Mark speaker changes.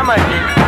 Speaker 1: Damaging